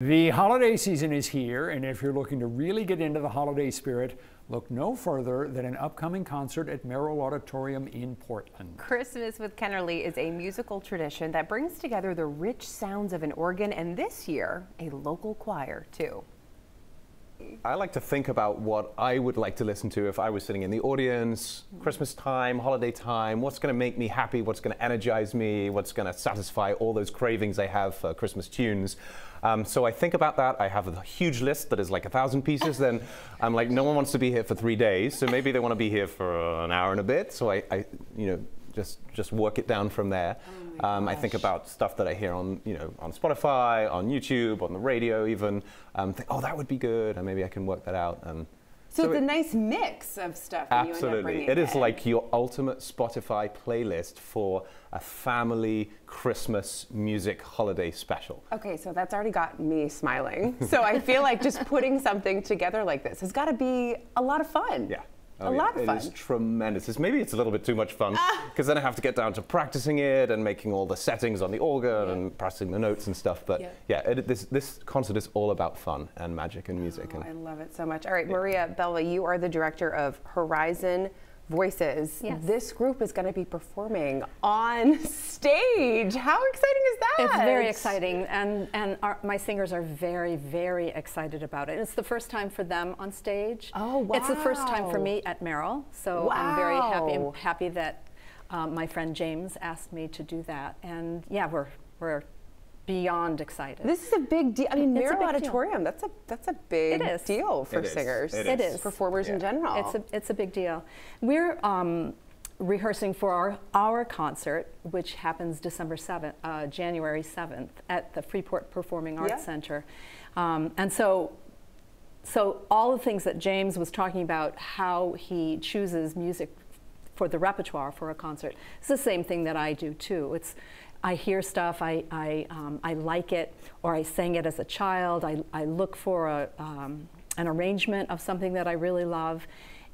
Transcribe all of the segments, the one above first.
The holiday season is here, and if you're looking to really get into the holiday spirit, look no further than an upcoming concert at Merrill Auditorium in Portland. Christmas with Kennerley is a musical tradition that brings together the rich sounds of an organ and this year, a local choir, too. I like to think about what I would like to listen to if I was sitting in the audience, Christmas time, holiday time, what's going to make me happy, what's going to energize me, what's going to satisfy all those cravings I have for Christmas tunes. Um, so I think about that. I have a huge list that is like a thousand pieces. then I'm like, no one wants to be here for three days, so maybe they want to be here for an hour and a bit. So I, I you know, just just work it down from there. Oh um, I think about stuff that I hear on you know on Spotify, on YouTube, on the radio, even. Um, think, oh, that would be good, and maybe I can work that out. And so, so it's it, a nice mix of stuff. absolutely, it is like your ultimate Spotify playlist for a family Christmas music holiday special. Okay, so that's already got me smiling. so I feel like just putting something together like this has got to be a lot of fun. Yeah. Oh, a yeah. lot of fun. It is tremendous. It's, maybe it's a little bit too much fun because ah. then I have to get down to practicing it and making all the settings on the organ yeah. and pressing the notes and stuff. But yeah, yeah it, this, this concert is all about fun and magic and music. Oh, and I love it so much. All right, Maria Belva, you are the director of Horizon voices. Yes. This group is going to be performing on stage. How exciting is that? It's very exciting, and and our, my singers are very very excited about it. It's the first time for them on stage. Oh wow! It's the first time for me at Merrill, so wow. I'm very happy. I'm happy that um, my friend James asked me to do that, and yeah, we're we're beyond excited. This is a big deal. I mean, Merrill Auditorium, deal. that's a that's a big deal for it singers. Is. It, it is. Performers yeah. in general. It's a, it's a big deal. We're um, rehearsing for our, our concert, which happens December 7th, uh, January 7th at the Freeport Performing Arts yeah. Center. Um, and so so all the things that James was talking about, how he chooses music for the repertoire for a concert, it's the same thing that I do too. It's I hear stuff, I, I, um, I like it, or I sang it as a child. I, I look for a, um, an arrangement of something that I really love.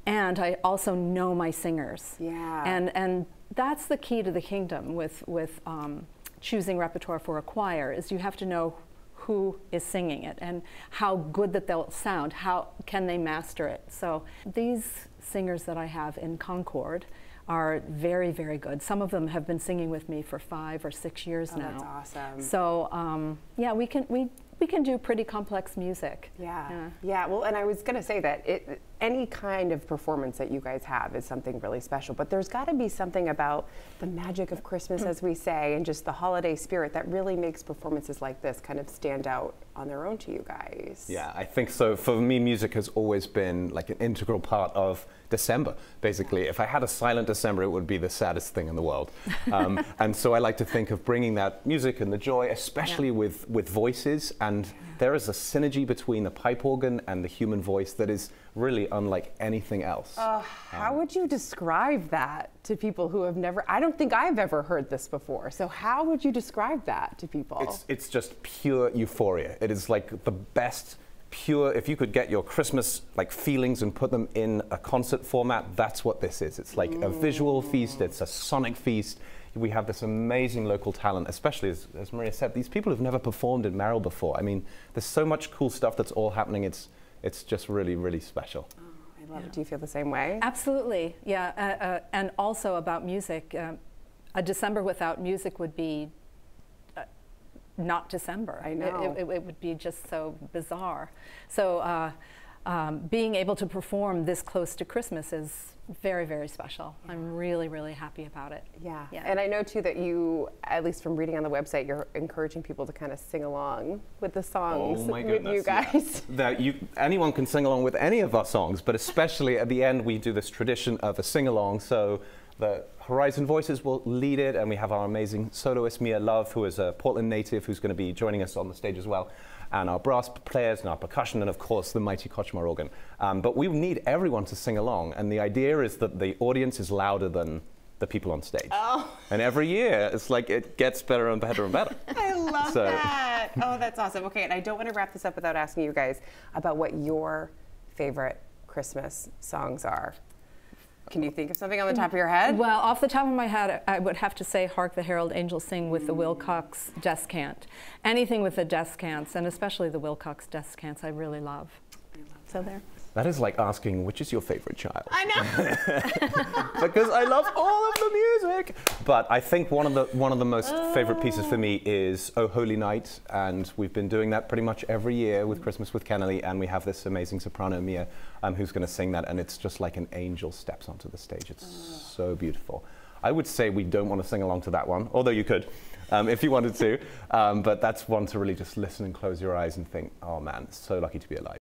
And I also know my singers. Yeah. And, and that's the key to the kingdom with, with um, choosing repertoire for a choir is you have to know who is singing it and how good that they'll sound, how can they master it. So these singers that I have in Concord, are very, very good. Some of them have been singing with me for five or six years oh, now. That's awesome. So um, yeah, we can we we can do pretty complex music. Yeah. yeah. yeah. Well, and I was going to say that it, any kind of performance that you guys have is something really special, but there's got to be something about the magic of Christmas, as we say, and just the holiday spirit that really makes performances like this kind of stand out on their own to you guys. Yeah, I think so. For me, music has always been like an integral part of December, basically. If I had a silent December, it would be the saddest thing in the world. Um, and so I like to think of bringing that music and the joy, especially yeah. with, with voices. And there is a synergy between the pipe organ and the human voice that is really unlike anything else. Uh, how um, would you describe that to people who have never, I don't think I've ever heard this before. So how would you describe that to people? It's, it's just pure euphoria. It is like the best pure if you could get your christmas like feelings and put them in a concert format that's what this is it's like mm. a visual feast it's a sonic feast we have this amazing local talent especially as, as maria said these people have never performed in merrill before i mean there's so much cool stuff that's all happening it's it's just really really special oh, I love yeah. it. Do you feel the same way? Absolutely, yeah. Uh, uh, and also about music, uh, a December without music would be not December. I know. It, it, it, would be just so bizarre. So uh, um, being able to perform this close to Christmas is very, very special. Yeah. I'm really, really happy about it. Yeah. yeah. And I know too that you, at least from reading on the website, you're encouraging people to kind of sing along with the songs oh with you guys. Yeah. that you, anyone can sing along with any of our songs, but especially at the end we do this tradition of a sing along. So the Horizon Voices will lead it, and we have our amazing soloist Mia Love, who is a Portland native, who's going to be joining us on the stage as well, and our brass players and our percussion, and of course the mighty Kotzschmar organ. Um, but we need everyone to sing along, and the idea is that the audience is louder than the people on stage. Oh. And every year, it's like it gets better and better and better. I love so. that. Oh, that's awesome. Okay, and I don't want to wrap this up without asking you guys about what your favorite Christmas songs are. Can you think of something on the top of your head? Well, off the top of my head, I would have to say Hark the Herald Angels Sing with the Willcocks descant. Anything with the descants, and especially the Willcocks descants, I really love. So there. That is like asking which is your favorite child. I know. because I love all of the music. But I think one of the one of the most favorite pieces for me is Oh Holy Night, and we've been doing that pretty much every year with Christmas with Kennerley, and we have this amazing soprano Mia, um, who's going to sing that, and it's just like an angel steps onto the stage. It's so beautiful. I would say we don't want to sing along to that one, although you could. Um, if you wanted to, um, but that's one to really just listen and close your eyes and think, oh man, so lucky to be alive.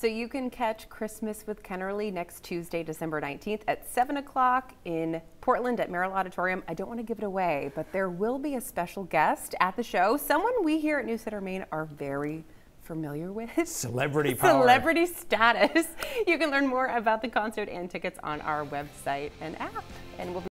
So you can catch Christmas with Kennerley next Tuesday, December 19th at 7 o'clock in Portland at Merrill Auditorium. I don't want to give it away, but there will be a special guest at the show, someone we here at News Center Maine are very familiar with. Celebrity power. Celebrity status. You can learn more about the concert and tickets on our website and app. And we'll be